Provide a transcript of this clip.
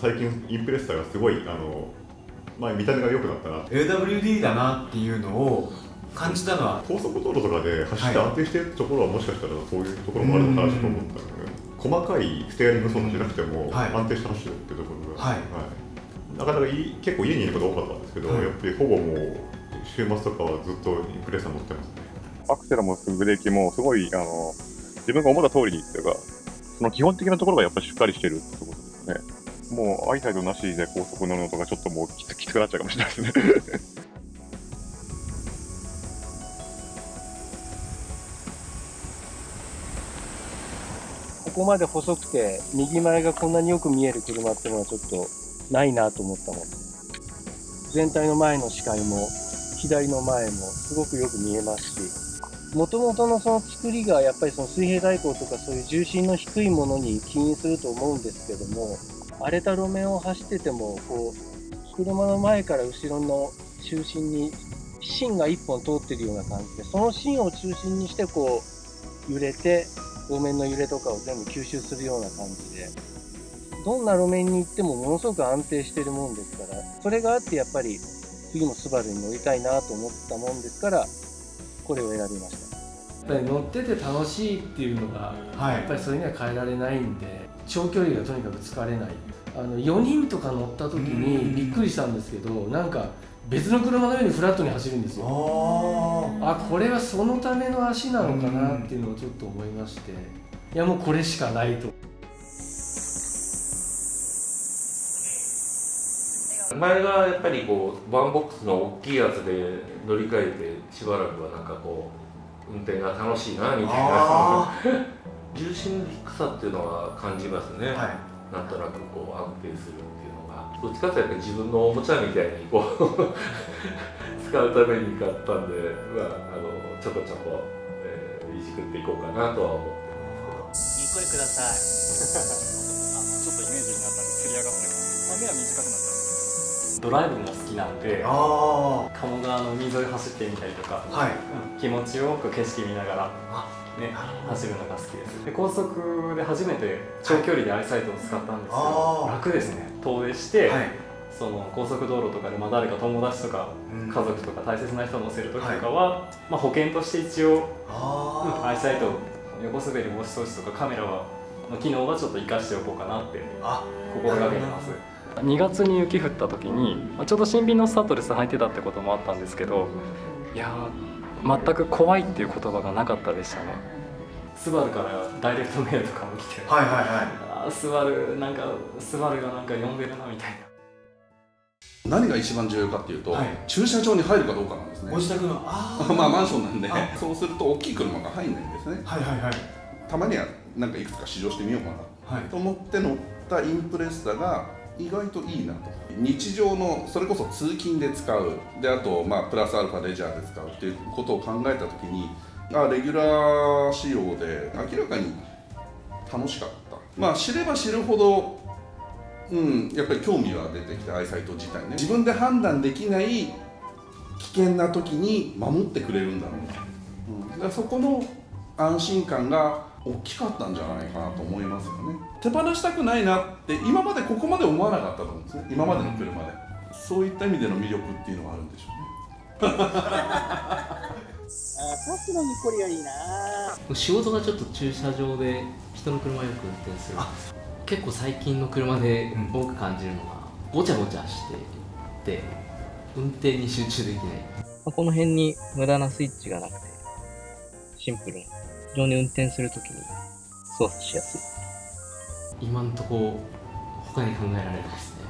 最近インプレッサーがすごいあの、まあ、見た目が良くなったな AWD だなっていうのを感じたのは。高速道路とかで走って安定してるところはもしかしたらそういうところもあるのかなと思ったので、細かいステアリング操作しなくてもはい。安定して走るっていうところが、はい。なかなかいい結構家にいること多かったんですけど、はい。やっぱりほぼもう週末とかはずっとインプレッサー乗ってますね。アクセルもブレーキもすごい、あの、自分が思った通りにっていうか、その基本的なところがやっぱりしっかりしてる。もう、アイサイドなしで高速乗るのとかちょっともうきつきつくなっちゃうかもしれないですね。ここまで細くて右前がこんなによく見える車っていうのはちょっとないなと思ったもんで全体の前の視界も左の前もすごくよく見えますしもともとのその作りがやっぱりその水平対向とかそういう重心の低いものに起因すると思うんですけども荒れた路面を走っててもこう車の前から後ろの中心に芯が1本通ってるような感じでその芯を中心にしてこう揺れて路面の揺れとかを全部吸収するような感じでどんな路面に行ってもものすごく安定してるもんですからそれがあってやっぱり次もスバルに乗りたいなと思ったもんですからこれを選びました。やっぱり乗ってて楽しいっていうのがはやっぱりそれには変えられないんで長距離がとにかく疲れない。あの4人とか乗った時にびっくりしたんですけどなんか別の車のようにフラットに走るんですよ。ああこれはそのための足なのかなっていうのをちょっと思いまして。いやもうこれしかないと。前がやっぱりこうワンボックスの大きいやつで乗り換えてしばらくはなんかこう運転が楽しいなみたいな。あ 重心の低さっていうのは感じますね、ーはい。なんとなくこう安定するっていうのが。どっちかっていうと自分のおもちゃみたいにこう 使うために買ったんで、まあ、あのちょこちょこ、えーいじくっていこうかなとは思ってますけど。にっこりください。あのちょっとイメージになったんで釣り上がったから目は短くなったドライブも好きなんであ鴨川の海沿い走ってみたりとか、あはい。うん気持ちよく景色見ながら、ね、走るのが好きです。で高速で初めて長距離でアイサイトを使ったんですけど、楽ですね。遠出して、はい。その高速道路とかで、まあ、誰か友達とかうん。家族とか大切な人を乗せる時とかは、まあ、保険として一応あアイサイト横滑り防止装置とかカメラはの機能はちょっと活かしておこうかなってあ心がけてます2月に雪降った時にまあちょうど新品のスタッドレス履いてたってこともあったんですけどいやー全く怖いっていう言葉がなかったでしたね。スバルからダイレクトメールとかも来て、はいはいはい。あースバルなんかスバルがなんか呼んでるなみたいな。何が一番重要かっていうと、はい。駐車場に入るかどうかなんですね。ご自宅のあー。まあマンションなんであ。そうすると大きい車が入んないんですね。はいはいはい。たまにはなんかいくつか試乗してみようかな。はい。と思って乗ったインプレッサが意外といいなと。日常のそれこそ通勤で使う。であとまあプラスアルファレジャーで使うっていうことを考えた時にあレギュラー仕様で明らかに楽しかった。まあ知れば知るほどうんやっぱり興味は出てきてアイサイト自体ね。自分で判断できない危険な時に守ってくれるんだろうな、うん、だからそこの安心感が大きかったんじゃないかなと思いますよね。手放したくないなって今までここまで思わなかったと思うんですね。今までの車で、そういった意味での魅力っていうのはあるんでしょうね。あさっきのにっこりがいいな。仕事がちょっと駐車場で人の車をよく運転する。結構最近の車で多く感じるのが、ごちゃごちゃしてて運転に集中できない。この辺に無駄なスイッチがなくて、シンプルな、非常に運転するときに。操作しやすい。今んとこ他に考えられないですね